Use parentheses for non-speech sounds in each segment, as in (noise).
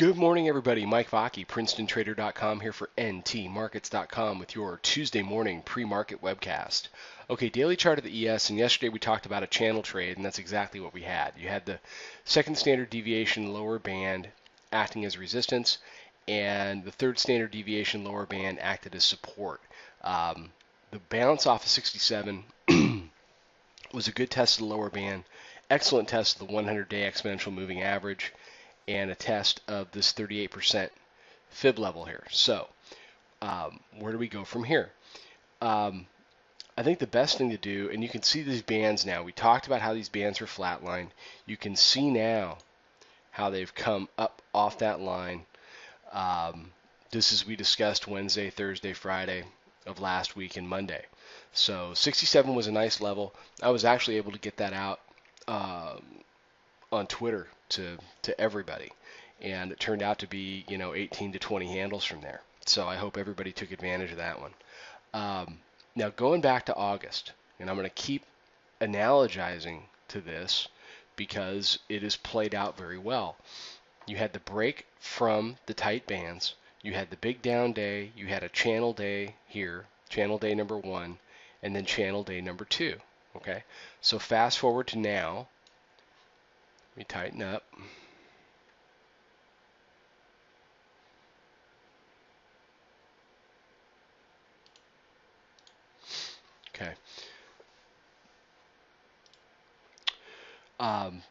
Good morning, everybody. Mike Vacchi, PrincetonTrader.com here for NTMarkets.com with your Tuesday morning pre-market webcast. Okay, daily chart of the ES, and yesterday we talked about a channel trade, and that's exactly what we had. You had the second standard deviation lower band acting as resistance, and the third standard deviation lower band acted as support. Um, the bounce off of 67 (clears throat) was a good test of the lower band, excellent test of the 100-day exponential moving average and a test of this 38% fib level here. So um, where do we go from here? Um, I think the best thing to do, and you can see these bands now. We talked about how these bands are flatlined. You can see now how they've come up off that line. Um, this is we discussed Wednesday, Thursday, Friday of last week and Monday. So 67 was a nice level. I was actually able to get that out um, on Twitter to to everybody, and it turned out to be you know 18 to 20 handles from there. So I hope everybody took advantage of that one. Um, now going back to August, and I'm going to keep analogizing to this because it is played out very well. You had the break from the tight bands. You had the big down day. You had a channel day here, channel day number one, and then channel day number two. Okay, so fast forward to now, me tighten up. Okay. Um,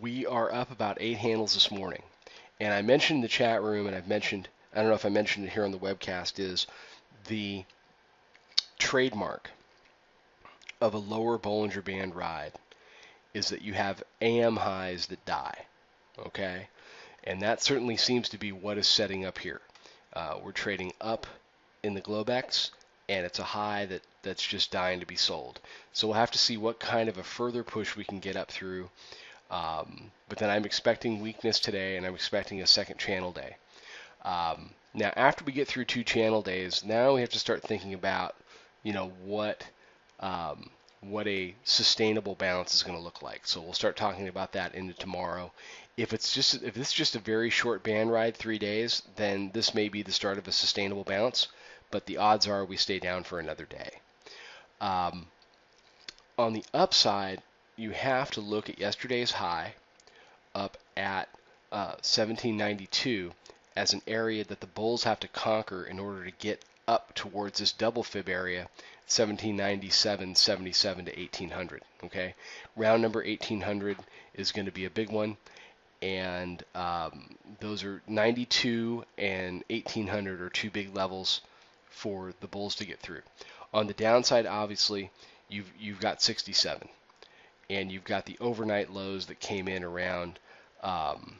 we are up about eight handles this morning. And I mentioned in the chat room, and I've mentioned, I don't know if I mentioned it here on the webcast, is the trademark of a lower Bollinger Band ride is that you have AM highs that die. Okay? And that certainly seems to be what is setting up here. Uh, we're trading up in the Globex, and it's a high that, that's just dying to be sold. So we'll have to see what kind of a further push we can get up through. Um, but then I'm expecting weakness today, and I'm expecting a second channel day. Um, now, after we get through two channel days, now we have to start thinking about, you know, what um, what a sustainable balance is going to look like. So we'll start talking about that into tomorrow. If it's just if it's just a very short band ride, three days, then this may be the start of a sustainable bounce. But the odds are we stay down for another day. Um, on the upside, you have to look at yesterday's high up at uh, 1792 as an area that the bulls have to conquer in order to get up towards this double fib area 1797, 77 to 1800. Okay, round number 1800 is going to be a big one, and um, those are 92 and 1800 are two big levels for the bulls to get through. On the downside, obviously, you've you've got 67, and you've got the overnight lows that came in around um,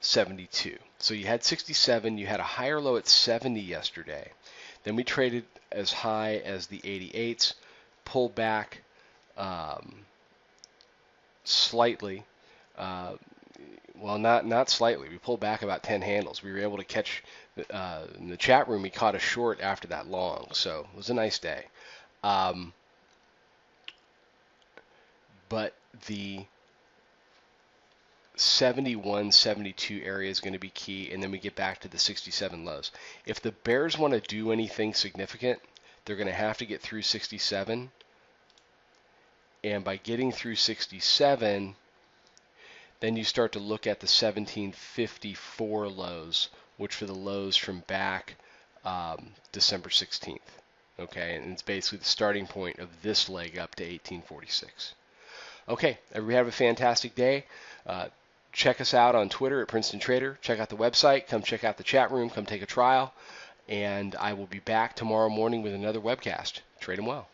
72. So you had 67, you had a higher low at 70 yesterday. Then we traded as high as the 88s, pulled back um, slightly. Uh, well, not not slightly. We pulled back about 10 handles. We were able to catch uh, in the chat room. We caught a short after that long, so it was a nice day. Um, but the 71, 72 area is going to be key, and then we get back to the 67 lows. If the Bears want to do anything significant, they're going to have to get through 67. And by getting through 67, then you start to look at the 1754 lows, which are the lows from back um, December 16th. Okay, and it's basically the starting point of this leg up to 1846. Okay, everybody have a fantastic day. Uh, check us out on Twitter at Princeton Trader. Check out the website. Come check out the chat room. Come take a trial. And I will be back tomorrow morning with another webcast. Trade them well.